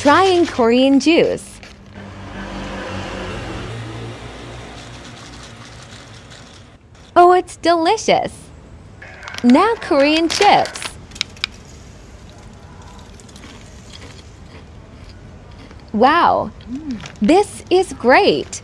Trying Korean juice. Oh, it's delicious. Now Korean chips. Wow, this is great.